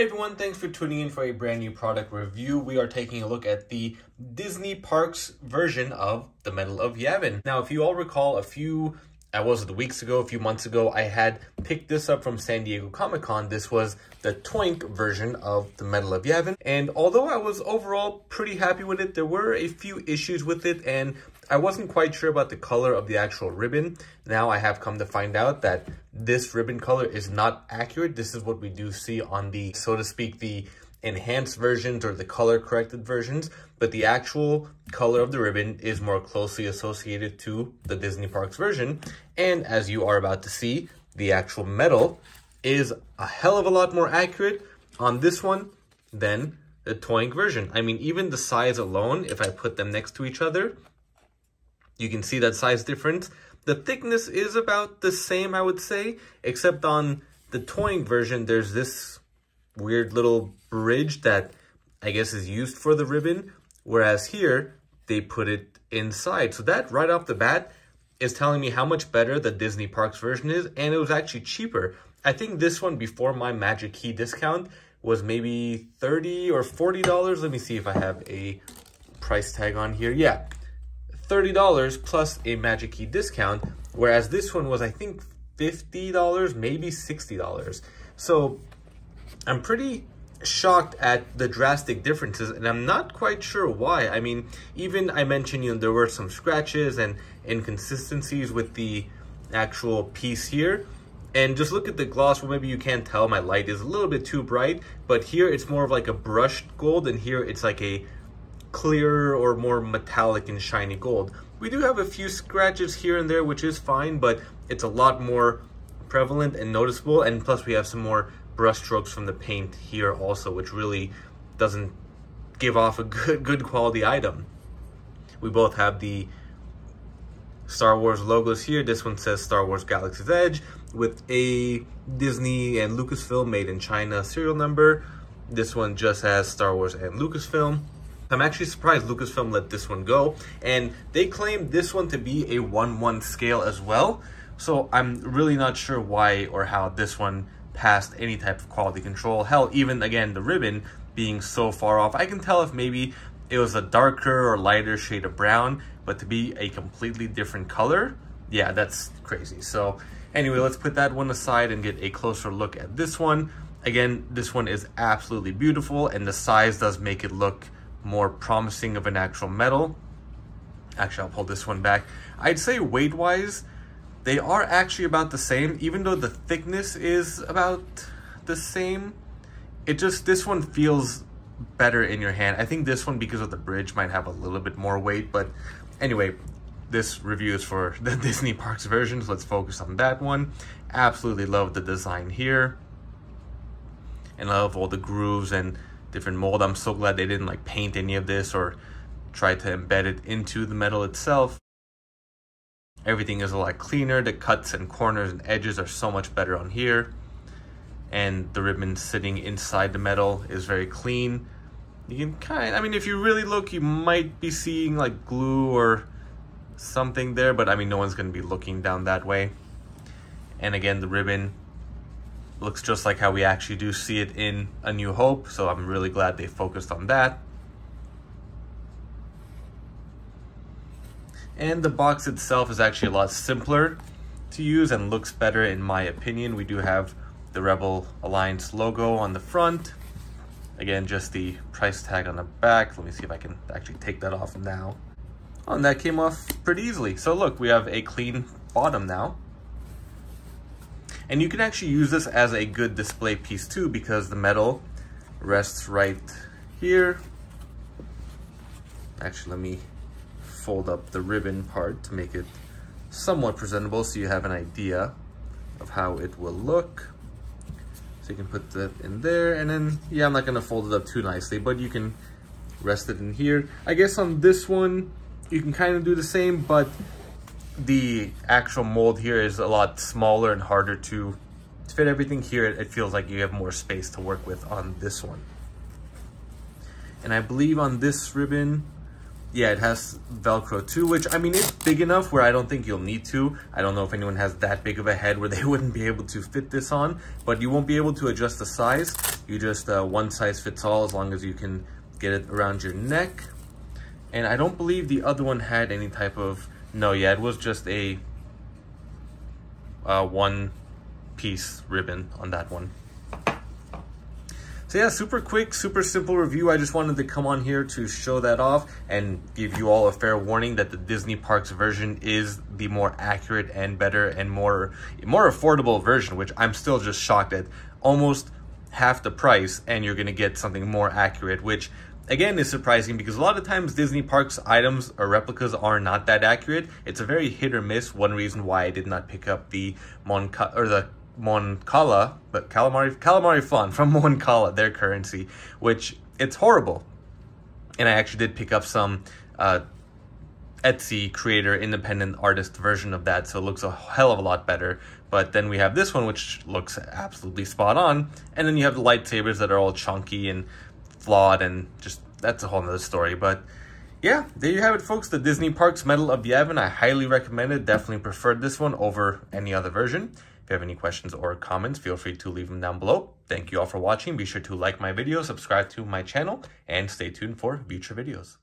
Everyone, thanks for tuning in for a brand new product review. We are taking a look at the Disney Parks version of the Medal of Yavin. Now, if you all recall, a few, I was it weeks ago, a few months ago, I had picked this up from San Diego Comic-Con. This was the Toynk version of the Medal of Yavin. And although I was overall pretty happy with it, there were a few issues with it and I wasn't quite sure about the color of the actual ribbon. Now I have come to find out that this ribbon color is not accurate. This is what we do see on the, so to speak, the enhanced versions or the color corrected versions, but the actual color of the ribbon is more closely associated to the Disney Parks version. And as you are about to see, the actual medal is a hell of a lot more accurate on this one than the Toynk version. I mean, even the size alone, if I put them next to each other, you can see that size difference. The thickness is about the same, I would say, except on the Toynk version, there's this weird little bridge that I guess is used for the ribbon, whereas here, they put it inside. So that right off the bat is telling me how much better the Disney Parks version is, and it was actually cheaper. I think this one before my Magic Key discount was maybe 30 or $40. Let me see if I have a price tag on here. Yeah, $30 plus a Magic Key discount, whereas this one was, I think, $50, maybe $60. So I'm pretty shocked at the drastic differences and I'm not quite sure why. I mean, even I mentioned, you know, there were some scratches and inconsistencies with the actual piece here. And just look at the gloss, well, maybe you can't tell my light is a little bit too bright, but here it's more of like a brushed gold and here it's like a clearer or more metallic and shiny gold. We do have a few scratches here and there, which is fine, but it's a lot more prevalent and noticeable. And plus we have some more brush strokes from the paint here also, which really doesn't give off a good, good quality item. We both have the Star Wars logos here. This one says Star Wars Galaxy's Edge with a Disney and Lucasfilm made in China serial number. This one just has Star Wars and Lucasfilm. I'm actually surprised Lucasfilm let this one go. And they claim this one to be a 1-1 scale as well. So I'm really not sure why or how this one passed any type of quality control. Hell, even again, the ribbon being so far off. I can tell if maybe it was a darker or lighter shade of brown, but to be a completely different color, yeah, that's crazy. So anyway, let's put that one aside and get a closer look at this one. Again, this one is absolutely beautiful and the size does make it look more promising of an actual medal. Actually, I'll pull this one back. I'd say weight-wise, they are actually about the same, even though the thickness is about the same. It just, this one feels better in your hand. I think this one, because of the bridge, might have a little bit more weight, but anyway, this review is for the Disney Parks version, so let's focus on that one. Absolutely love the design here. And love all the grooves and different mold. I'm so glad they didn't like paint any of this or try to embed it into the metal itself. Everything is a lot cleaner. The cuts and corners and edges are so much better on here. And the ribbon sitting inside the metal is very clean. You can kind I mean, if you really look, you might be seeing like glue or something there, but I mean, no one's gonna be looking down that way. And again, the ribbon looks just like how we actually do see it in A New Hope, so I'm really glad they focused on that. And the box itself is actually a lot simpler to use and looks better in my opinion. We do have the Rebel Alliance logo on the front. Again, just the price tag on the back. Let me see if I can actually take that off now. Oh, and that came off pretty easily. So look, we have a clean bottom now. And you can actually use this as a good display piece too because the metal rests right here. Actually, let me fold up the ribbon part to make it somewhat presentable so you have an idea of how it will look. So you can put that in there and then, yeah, I'm not gonna fold it up too nicely, but you can rest it in here. I guess on this one, you can kind of do the same, but the actual mold here is a lot smaller and harder to fit everything here. It feels like you have more space to work with on this one. And I believe on this ribbon, yeah, it has Velcro too, which I mean, it's big enough where I don't think you'll need to. I don't know if anyone has that big of a head where they wouldn't be able to fit this on, but you won't be able to adjust the size. You just, uh, one size fits all as long as you can get it around your neck. And I don't believe the other one had any type of, no, yeah, it was just a uh, one piece ribbon on that one. So yeah, super quick, super simple review. I just wanted to come on here to show that off and give you all a fair warning that the Disney Parks version is the more accurate and better and more more affordable version, which I'm still just shocked at. Almost half the price and you're gonna get something more accurate, which again is surprising because a lot of times Disney Parks items or replicas are not that accurate. It's a very hit or miss. One reason why I did not pick up the Mon or the Mon Cala, but calamari calamari fun from Mon Cala, their currency, which it's horrible. And I actually did pick up some uh, Etsy creator independent artist version of that, so it looks a hell of a lot better. But then we have this one, which looks absolutely spot on. And then you have the lightsabers that are all chunky and flawed, and just that's a whole nother story. But yeah, there you have it, folks. The Disney Parks Medal of Yavin. I highly recommend it. Definitely preferred this one over any other version. If you have any questions or comments, feel free to leave them down below. Thank you all for watching. Be sure to like my video, subscribe to my channel, and stay tuned for future videos.